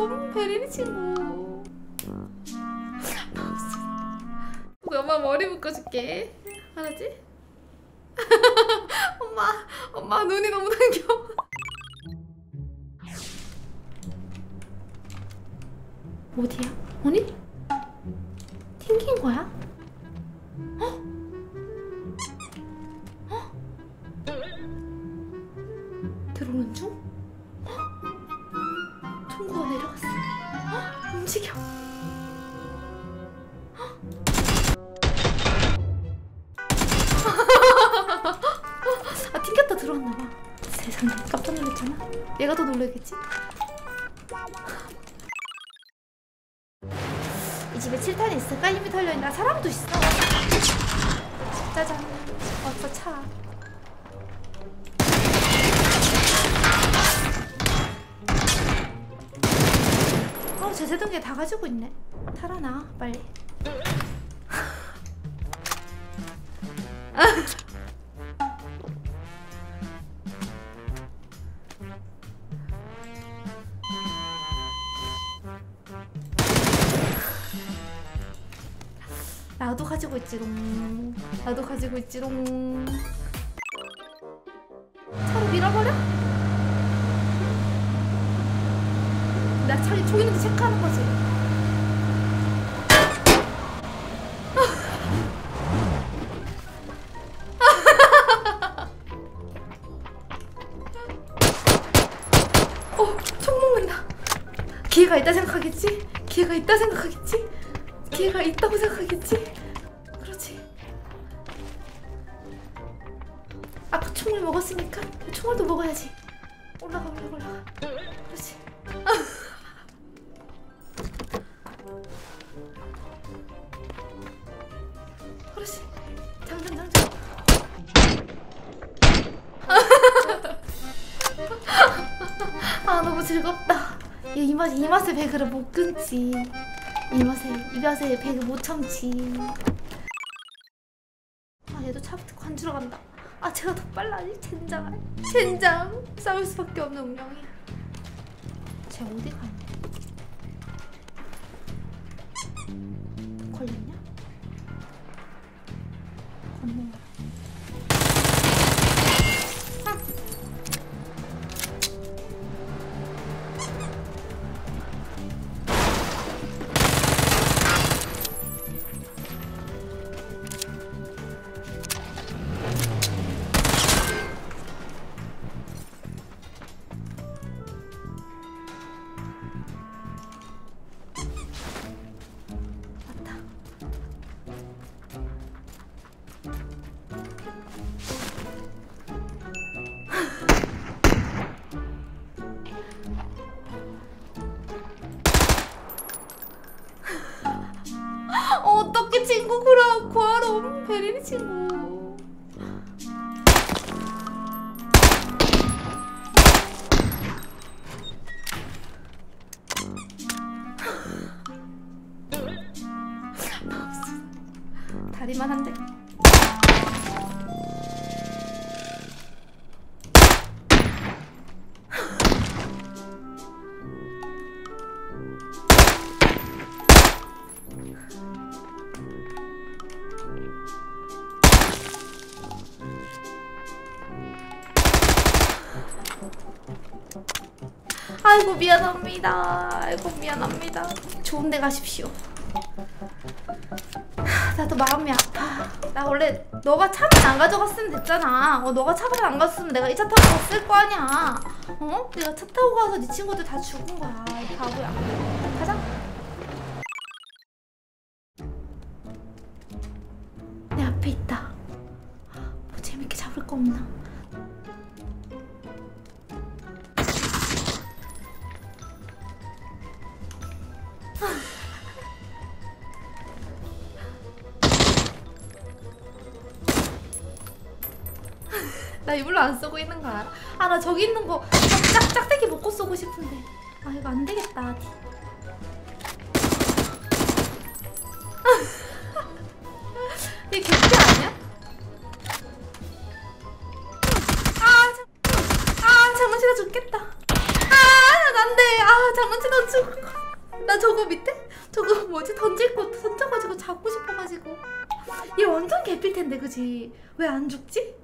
과로 베린이 친구 엄마 머리 묶어줄게 알았지? 엄마 엄마 눈이 너무 당겨 어디야? 아니? 튕긴 거야? 어? 어? 들어오는 중? 얘가 더 놀라겠지? 이 집에 7탄이 있을까? 힘이 털려있나? 사람도 있어. 짜잔. 어서 차. 어, 제세동기 다 가지고 있네. 탈아나, 빨리. 나도 가지고 있지롱. 나도 가지고 있지롱. 차로 밀어버려? 나 차리 총 있는지 체크하는 거지. 어, 총 먹는다. 기회가 있다 생각하겠지? 기회가 있다 생각하겠지? 기회가 있다고 생각하겠지? 그렇지. 아까 총을 먹었으니까 총알도 먹어야지. 올라가 올라가 올라가. 그렇지. 그렇지. 장전 장전. 아 너무 즐겁다. 얘이 맛, 이 맛에 배그를 못 끊지. 이 맛에, 이 맛에 배그 못 참지. 아 얘도 차부터 관주러 간다. 아 제가 더 빨라지? 젠장. 젠장. 싸울 수밖에 없는 운명이야. 쟤 어디 가냐? 구하 아이고 미안합니다. 아이고 미안합니다. 좋은 데 가십시오. 하, 나도 마음이 아파. 나 원래 너가 차만 안 가져갔으면 됐잖아. 어, 너가 차만 안 갔으면 내가 이 차 타고 갔을 거 아니야. 어? 내가 차 타고 가서 네 친구들 다 죽은 거야. 이 바보야. 가자. 나 이불로 안 쓰고 있는 거 알아? 아 나 저기 있는 거 짝, 짝대기 먹고 쓰고 싶은데 아 이거 안 되겠다 뭐지 던질 거 던져가지고 잡고 싶어가지고 얘 완전 개필 텐데 그지? 왜 안 죽지?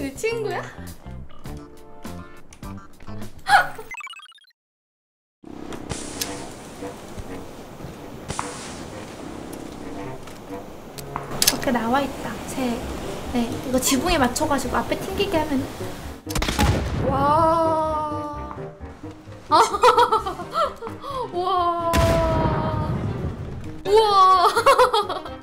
혹시 네 친구야? 밖에 나와 있다. 제, 네, 이거 지붕에 맞춰가지고 앞에 튕기게 하면. 와. 와. 우와.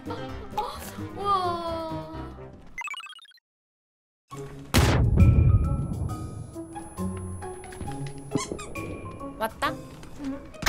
왔다? 나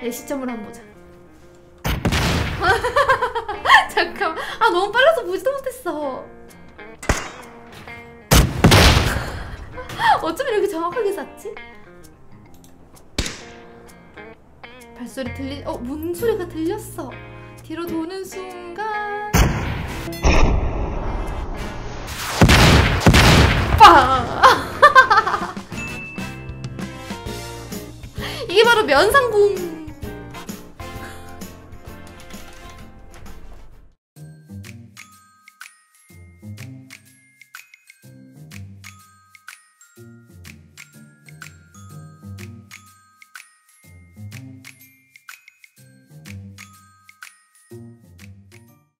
내 시점으로 한번 보자. 잠깐만. 아, 너무 빨라서 보지도 못했어. 어쩜 이렇게 정확하게 쐈지? 발소리 들리... 어, 문 소리가 들렸어. 뒤로 도는 순간... 빵! 이게 바로 면상궁